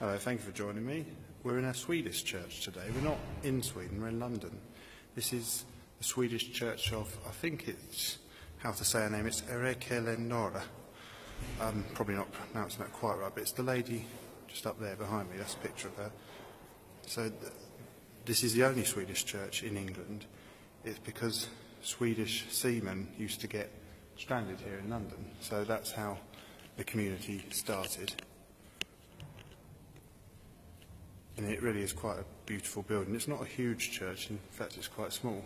Hello, thank you for joining me. We're in a Swedish church today. We're not in Sweden, we're in London. This is the Swedish church of, I think it's, how to say her name, it's Erekelenora. I'm probably not pronouncing that quite right, but it's the lady just up there behind me, that's a picture of her. So th- this is the only Swedish church in England. It's because Swedish seamen used to get stranded here in London. So that's how the community started. And it really is quite a beautiful building. It's not a huge church, in fact it's quite small,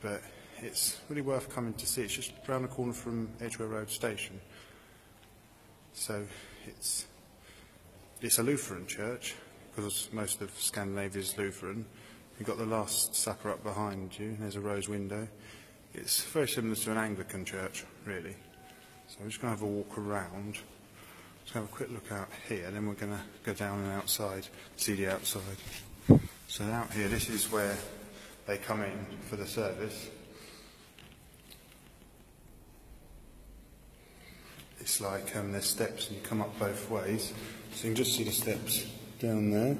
but it's really worth coming to see. It's just round the corner from Edgware Road Station. So it's it's a Lutheran church because most of Scandinavia is Lutheran. You've got the Last Supper up behind you. There's a rose window. It's very similar to an Anglican church, really. So I'm just going to have a walk around. Let's have a quick look out here, then we're going to go down and outside, see the outside. So out here, this is where they come in for the service. It's like um, there's steps and you come up both ways. So you can just see the steps down there.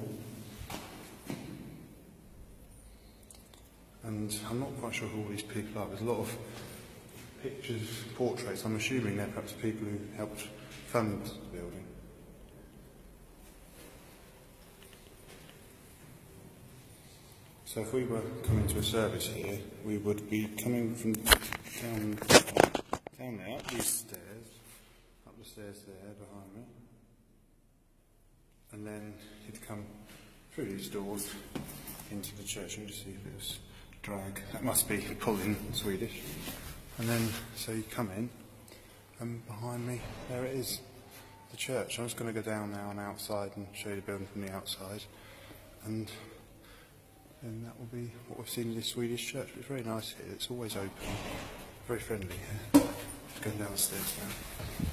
And I'm not quite sure who all these people are. There's a lot of pictures, portraits, I'm assuming they're perhaps people who helped fund the building. So if we were coming to a service here, we would be coming from down, down there, up these stairs, up the stairs there behind me, and then you'd come through these doors into the church and just see if it was drag. That must be pull in Swedish. And then, so you come in, and behind me, there it is, the church. I'm just going to go down now and outside and show you the building from the outside. And then that will be what we've seen in this Swedish church. It's very nice here. It's always open, very friendly here. Just going downstairs now.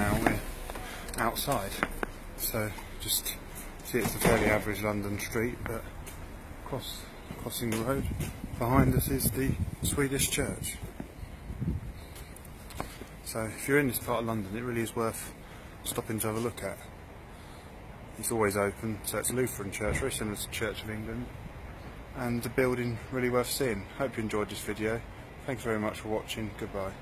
Now we're outside. So just see it's a fairly average London street, but cross, crossing the road behind us is the Swedish church. So if you're in this part of London, it really is worth stopping to have a look at. It's always open, so it's a Lutheran church, very similar to Church of England, and the building really worth seeing. Hope you enjoyed this video. Thank you very much for watching. Goodbye.